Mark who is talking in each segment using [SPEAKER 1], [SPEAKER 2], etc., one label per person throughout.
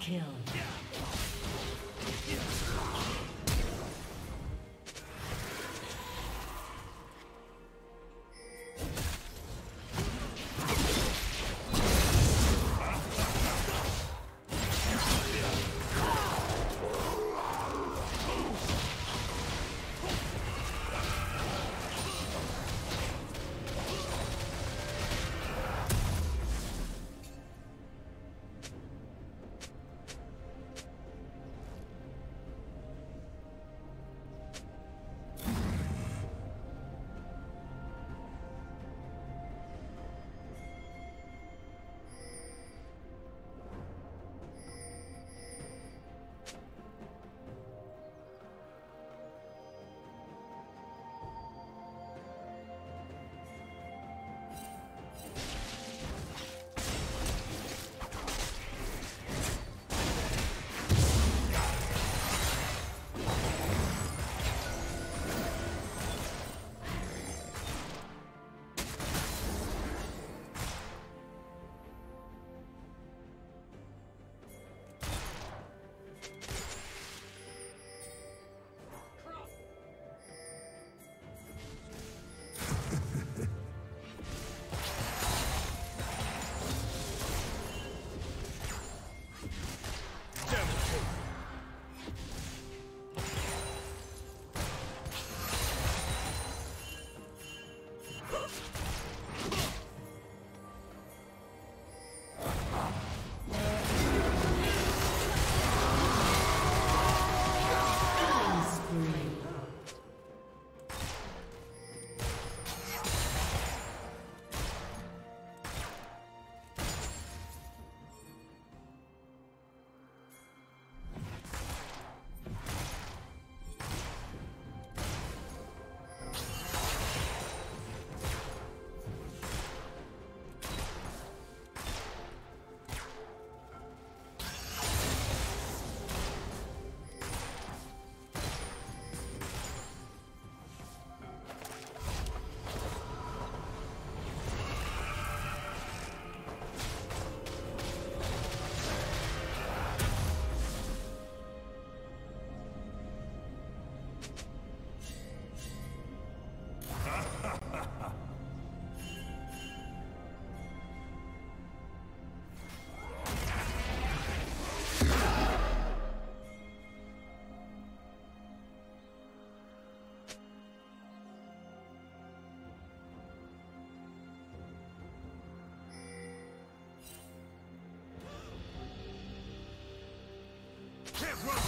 [SPEAKER 1] Kill. Rampage. Can't run.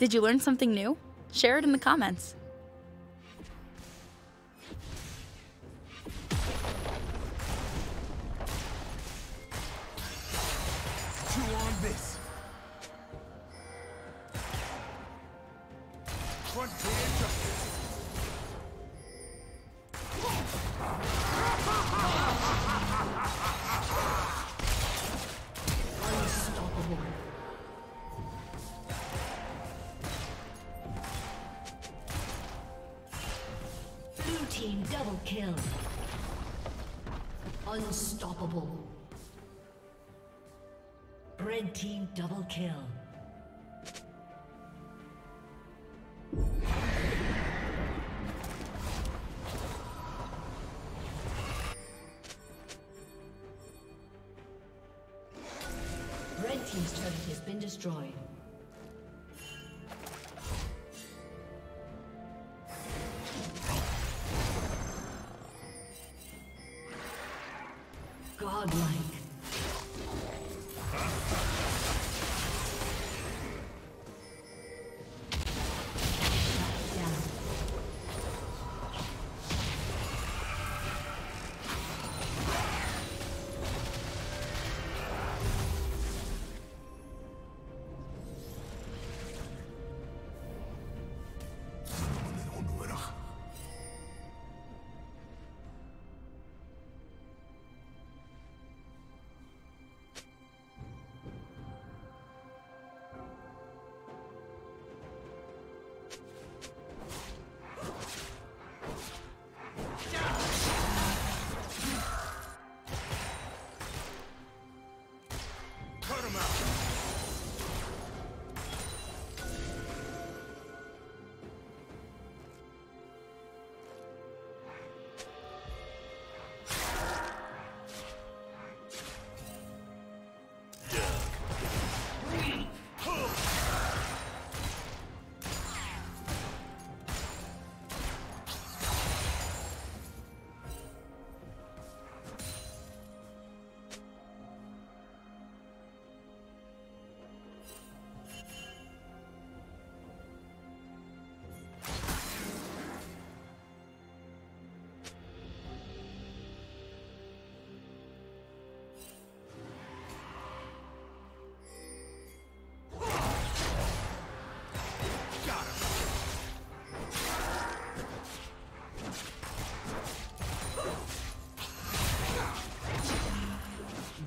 [SPEAKER 2] Did you learn something new? Share it in the comments.
[SPEAKER 3] Chew on this.
[SPEAKER 1] Kill. Unstoppable. Red team double kill.